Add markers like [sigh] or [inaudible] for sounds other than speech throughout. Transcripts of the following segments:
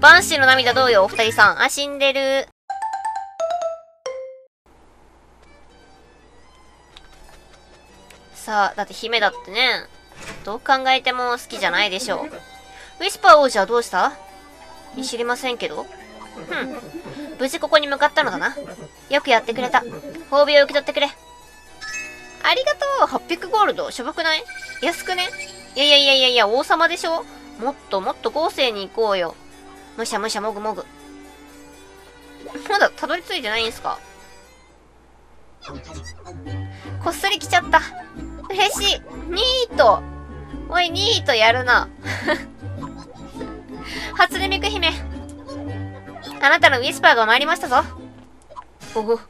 バンシーの涙どうよ、お二人さん。あ、死んでる。さあ、だって姫だってね、どう考えても好きじゃないでしょう。ウィスパー王子はどうした？知りませんけど。ふん。無事ここに向かったのだな。よくやってくれた。褒美を受け取ってくれ。ありがとう !800 ゴールドしょぼくない？安くね？いやいやいやいやいや、王様でしょ？もっともっと豪勢に行こうよ。むしゃむしゃもぐもぐ。まだたどり着いてないんすか？こっそり来ちゃった。嬉しい。ニートおい、ニートやるな。[laughs] 初音ミク姫。あなたのウィスパーが参りましたぞ。おお、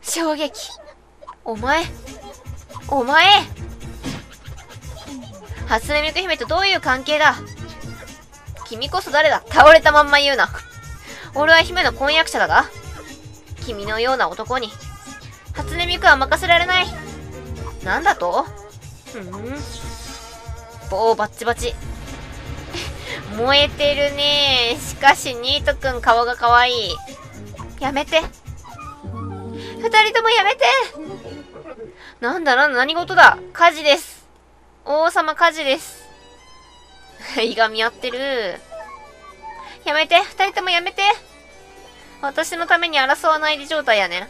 衝撃。お前、お前初音ミク姫とどういう関係だ？君こそ誰だ?倒れたまんま言うな。俺は姫の婚約者だが、君のような男に、初音ミクは任せられない。なんだと?ふん。棒バッチバチ。[laughs] 燃えてるねしかし、ニートくん顔が可愛い。やめて。二人ともやめてなんだなんだ、何事だ?火事です。王様火事です。[laughs] いがみ合ってる。やめて、二人ともやめて。私のために争わないで状態やね。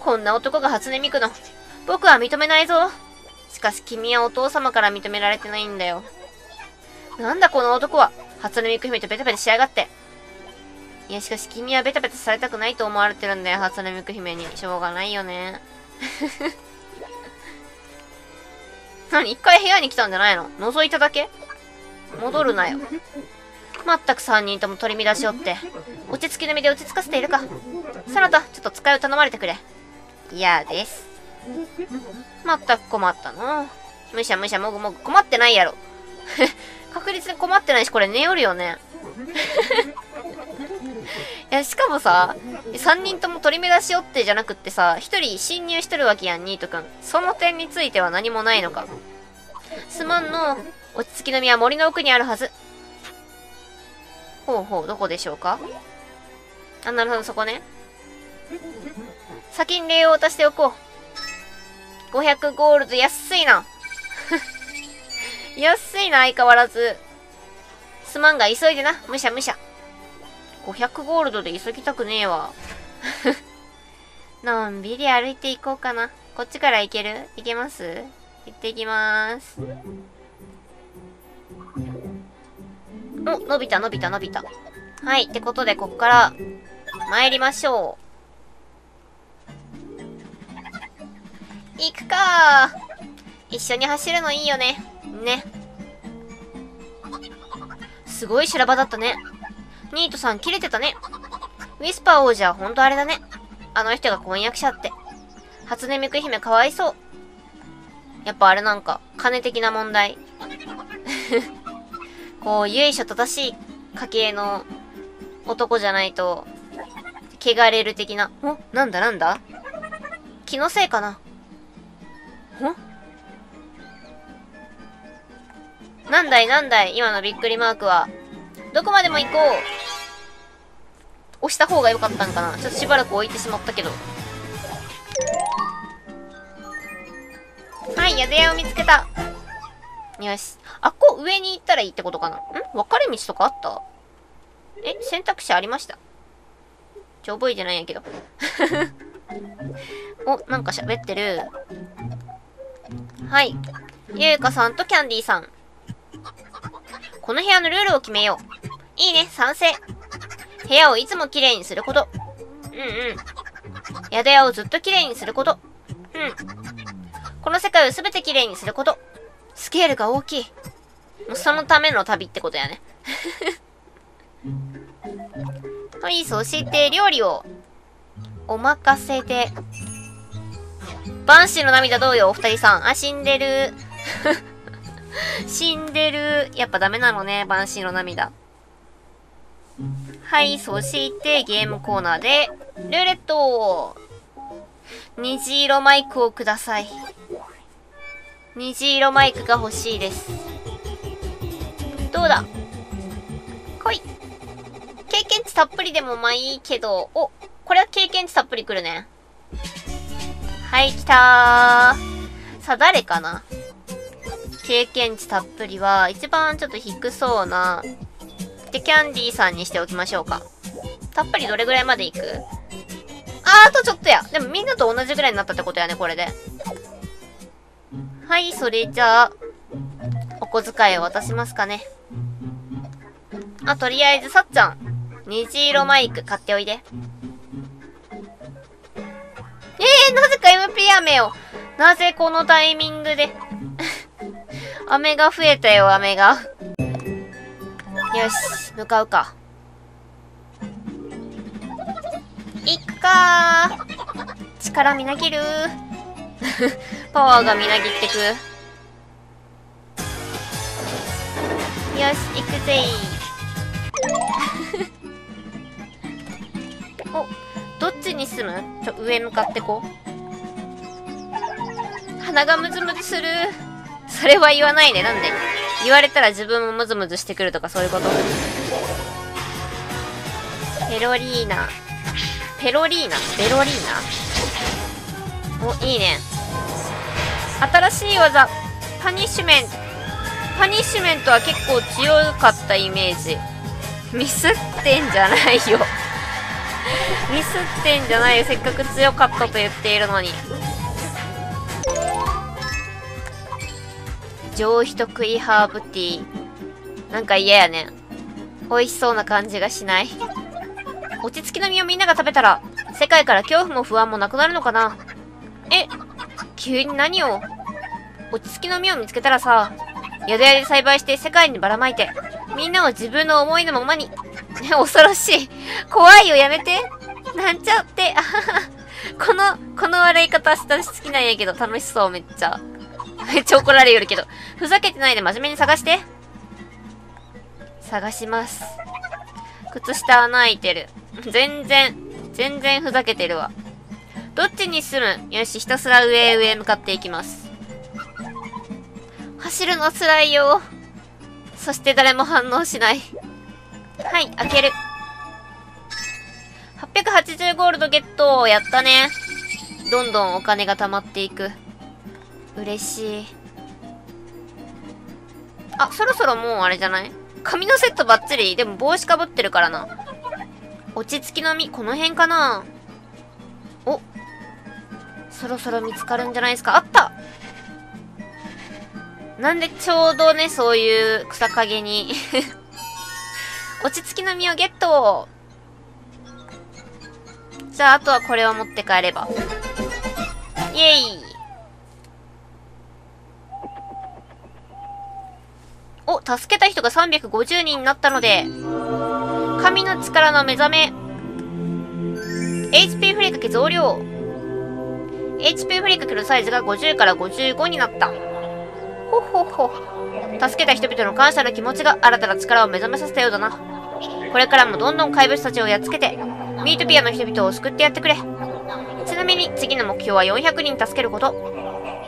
こんな男が初音ミクの。僕は認めないぞ。しかし君はお父様から認められてないんだよ。なんだこの男は。初音ミク姫とベタベタしやがって。いや、しかし君はベタベタされたくないと思われてるんだよ、初音ミク姫に。しょうがないよね。[laughs] 何？一回部屋に来たんじゃないの？覗いただけ？戻るなよ。まったく三人とも取り乱しおって。落ち着きの身で落ち着かせているか。そのと、ちょっと使いを頼まれてくれ。嫌です。まったく困ったな。むしゃむしゃもぐもぐ困ってないやろ。[laughs] 確実に困ってないし、これ寝よるよね。[laughs] いや、しかもさ、3人とも取り乱しおってじゃなくってさ、1人侵入しとるわけやん、ニートくん。その点については何もないのか。すまんの。落ち着きの実は森の奥にあるはず。ほうほう、どこでしょうか？あ、なるほど、そこね。先に礼を渡しておこう。500ゴールド安いな。[laughs] 安いな、相変わらず。すまんが、急いでな。むしゃむしゃ。500ゴールドで急ぎたくねえわ。[laughs] のんびり歩いていこうかな。こっちから行ける？行けます？行ってきまーす。お、伸びた伸びた伸びた。はい。ってことで、こっから、参りましょう。行くか一緒に走るのいいよね。ね。すごい修羅場だったね。ニートさん切れてたね。ウィスパー王子はほんとあれだね。あの人が婚約者って。初音ミク姫かわいそう。やっぱあれなんか、金的な問題。こう、由緒正しい家系の男じゃないと、汚れる的な。おなんだなんだ？気のせいかなん？なんだいなんだい今のびっくりマークは。どこまでも行こう押した方が良かったんかなちょっとしばらく置いてしまったけど。はい、宿屋を見つけた。よし。あっこ上に行ったらいいってことかな？ん？分かれ道とかあった？え、選択肢ありました？ちょ、覚えてないんやけど。[laughs] お、なんか喋ってる。はい。ゆうかさんとキャンディーさん。この部屋のルールを決めよう。いいね、賛成。部屋をいつも綺麗にすること。うんうん。宿屋をずっと綺麗にすること。うん。この世界をすべて綺麗にすること。スケールが大きい。そのための旅ってことやね。[laughs] はい、そして料理をお任せで。バンシーの涙どうよ、お二人さん。あ、死んでる。[laughs] 死んでる。やっぱダメなのね、バンシーの涙。はい、そしてゲームコーナーで、ルーレット虹色マイクをください。虹色マイクが欲しいです。どうだ？来い経験値たっぷりでもまあいいけど、お、これは経験値たっぷりくるね。はい、来たー。さあ、誰かな？経験値たっぷりは、一番ちょっと低そうな、で、キャンディーさんにしておきましょうか。たっぷりどれぐらいまでいく？あー、あとちょっとや。でもみんなと同じぐらいになったってことやね、これで。はい、それじゃあ、お小遣いを渡しますかね。あ、とりあえず、さっちゃん。虹色マイク買っておいで。えー、なぜか MP 雨を。なぜこのタイミングで。[laughs] 雨が増えたよ、雨が。よし、向かうか。いっか。力みなぎる [laughs] パワーがみなぎってく。よし、行くぜ [laughs] お、どっちに住むちょ、上向かってこう。鼻がムズムズする。それは言わないで、なんで？言われたら自分もムズムズしてくるとかそういうこと？ペロリーナ。ペロリーナ？ベロリーナ？お、いいね。新しい技。パニッシュメント。パニッシュメントは結構強かったイメージ。ミスってんじゃないよミスってんじゃないよ。せっかく強かったと言っているのに。上皮と食いハーブティー。なんか嫌やねん。美味しそうな感じがしない。落ち着きの実をみんなが食べたら、世界から恐怖も不安もなくなるのかなえ、急に何を？落ち着きの実を見つけたらさ、宿屋で栽培して世界にばらまいて、みんなを自分の思いのままに。[laughs] 恐ろしい。怖いよ、やめて。なんちゃって。あはは。この、この笑い方私好きなんやけど、楽しそう、めっちゃ。め [laughs] っちゃ怒られよるけど。ふざけてないで真面目に探して。探します。靴下穴開いてる。全然、全然ふざけてるわ。どっちに住む？よし、ひたすら上へ上へ向かっていきます。走るの辛いよ。そして誰も反応しない。はい、開ける。880ゴールドゲットやったね。どんどんお金が貯まっていく。嬉しい。あ、そろそろもうあれじゃない？髪のセットバッチリ？でも帽子かぶってるからな。落ち着きの実、この辺かな？お。そろそろ見つかるんじゃないですか？あったなんでちょうどね、そういう草陰に [laughs] 落ち着きの実をゲットじゃあ、あとはこれを持って帰れば。イェイお、助けた人が350人になったので、神の力の目覚め。HP ふりかけ増量。HP ふりかけのサイズが50から55になった。ほほほ。助けた人々の感謝の気持ちが新たな力を目覚めさせたようだな。これからもどんどん怪物たちをやっつけて、ミートピアの人々を救ってやってくれ。ちなみに次の目標は400人助けること。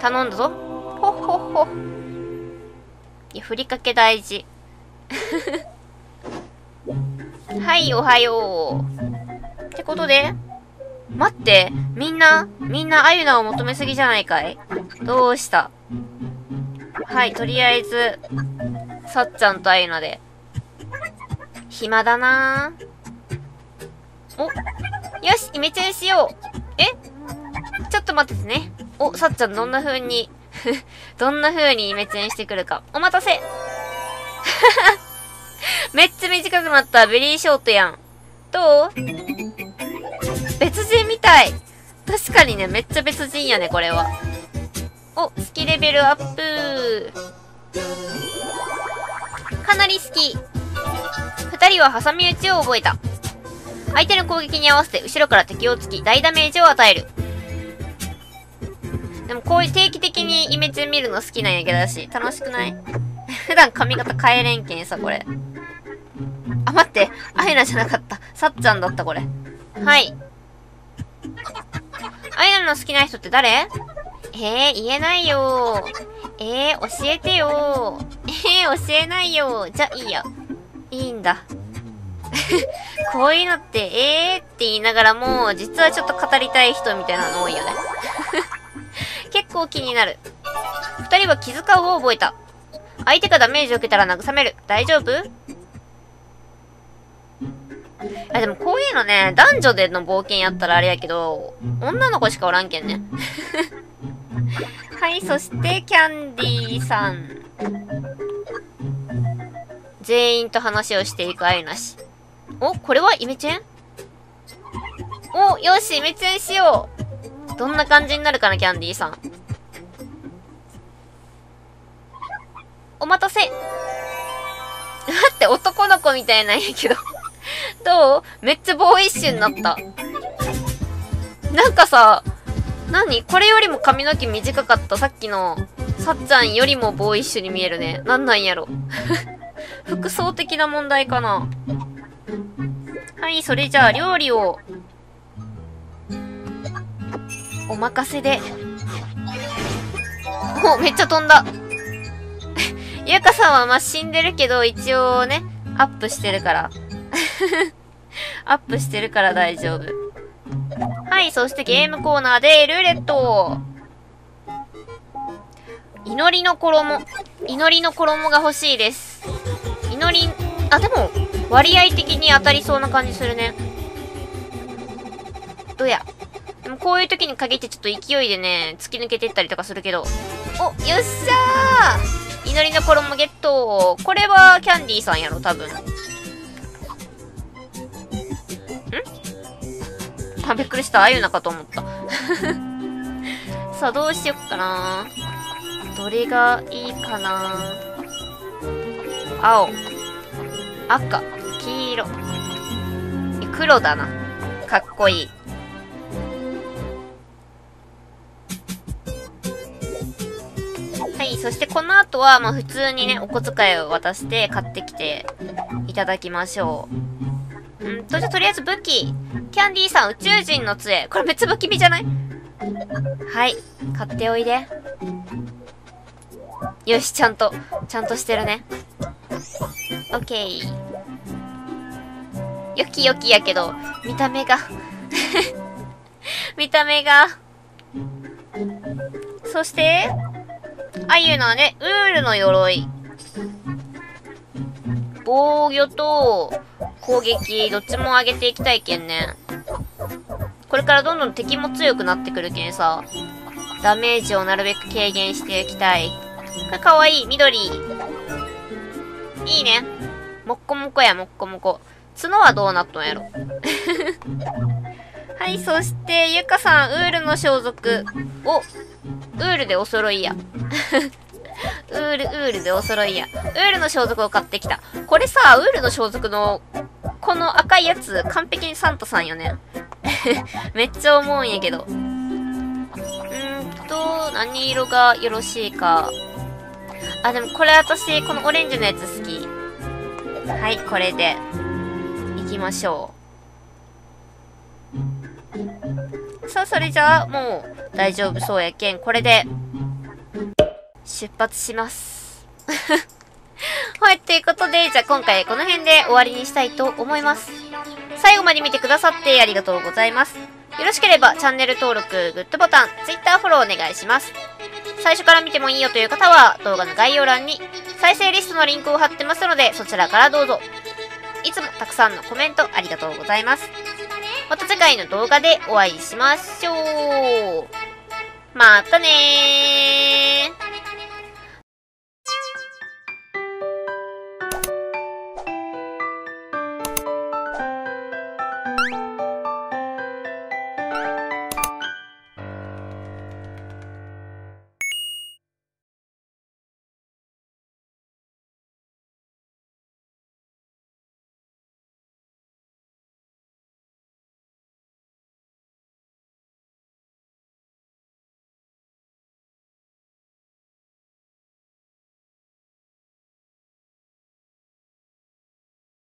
頼んだぞ。ほほほ。いや、ふりかけ大事。[laughs] はい、おはよう。ってことで、待って、みんな、みんなあゆなを求めすぎじゃないかいどうした？はい、とりあえず、さっちゃんとあゆなで。暇だなお、よし、イメチェンしよう。え？ちょっと待っててね。お、さっちゃんどんな風に [laughs] どんな風にイメチェンしてくるか。お待たせ [laughs] めっちゃ短くなった。ベリーショートやん。どう？別人みたい。確かにね、めっちゃ別人やね、これは。お、好きレベルアップ。かなり好き。二人は挟み撃ちを覚えた。相手の攻撃に合わせて後ろから敵を突き、大ダメージを与える。でもこういう定期的にイメチェン見るの好きなんやけどだし、楽しくない [laughs] 普段髪型変えれんけんさ、これ。あ、待って。アイナじゃなかった。さっちゃんだった、これ。はい。アイナの好きな人って誰？えー、言えないよえー、教えてよえー、教えないよじゃ、いいや。いいんだ。[laughs] こういうのって、えーって言いながらも、実はちょっと語りたい人みたいなの多いよね。[laughs] 結構気になる。二人は気遣うを覚えた。相手がダメージを受けたら慰める。大丈夫？あ、でもこういうのね、男女での冒険やったらあれやけど、女の子しかおらんけんね。はい、そして、キャンディーさん。全員と話をしていくあゆなし。お、これはイメチェン？お、よし、イメチェンしよう。どんな感じになるかな、キャンディーさん。お待たせ。待って、男の子みたいなんやけどどう？めっちゃボーイッシュになった。なんかさ、何？これよりも髪の毛短かったさっきのさっちゃんよりもボーイッシュに見えるね。なんなんやろ。[laughs] 服装的な問題かな。はい、それじゃあ料理を、お任せで。お、めっちゃ飛んだ。ゆうかさんはまあ死んでるけど、一応ね、アップしてるから。[laughs] アップしてるから大丈夫。はい、そしてゲームコーナーでルーレット祈りの衣。祈りの衣が欲しいです。祈り、あ、でも、割合的に当たりそうな感じするね。どや。でもこういう時に限ってちょっと勢いでね、突き抜けてったりとかするけど。お、よっしゃー祈りの衣ゲットこれはキャンディーさんやろ、多分。あ、びっくりした。あゆなかと思った。さあ、どうしよっかな。どれがいいかな。青、赤、黄色。黒だな。かっこいい。はい、そしてこの後は、まあ普通にね、お小遣いを渡して買ってきていただきましょう。うんと、じゃとりあえず武器。キャンディーさん、宇宙人の杖。これめっちゃ不気味じゃない？はい。買っておいで。よし、ちゃんと、ちゃんとしてるね。オッケー。よきよきやけど、見た目が [laughs] 見た目が。そして、あゆのね、ウールの鎧。防御と攻撃、どっちも上げていきたいけんね。これからどんどん敵も強くなってくるけんさ、ダメージをなるべく軽減していきたい。これかわいい、緑。いいね。もっこもこや、もっこもこ。角はどうなっとんやろ。[laughs] はい、そして、ゆかさん、ウールの装束。お、ウールでお揃いや。[laughs] ウール、ウールでお揃いや。ウールの装束を買ってきた。これさ、ウールの装束の、この赤いやつ、完璧にサンタさんよね。[laughs] めっちゃ思うんやけど。うーんと、何色がよろしいか。あ、でもこれ私、このオレンジのやつ好き。はい、これで、行きましょう。さあ、それじゃあ、もう、大丈夫そうやけん、これで、出発します。[laughs] はい、ということで、じゃあ今回この辺で終わりにしたいと思います。最後まで見てくださってありがとうございます。よろしければチャンネル登録、グッドボタン、Twitter フォローお願いします。最初から見てもいいよという方は動画の概要欄に再生リストのリンクを貼ってますのでそちらからどうぞ。いつもたくさんのコメントありがとうございます。また次回の動画でお会いしましょう。またねー。